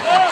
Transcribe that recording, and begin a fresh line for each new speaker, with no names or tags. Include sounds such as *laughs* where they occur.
Yeah. *laughs*